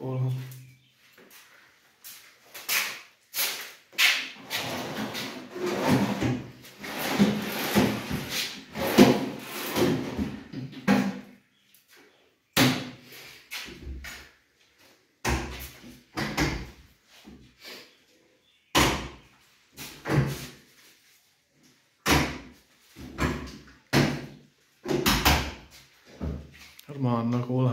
और हम मान कोल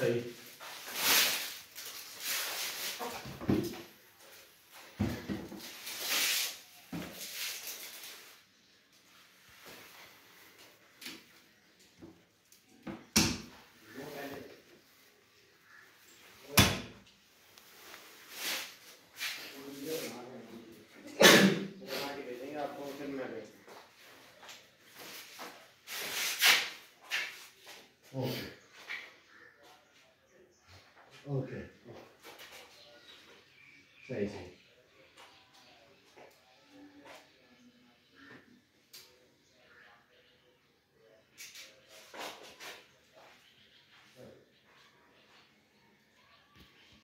ਸਹੀ Okay. Okay. सही सही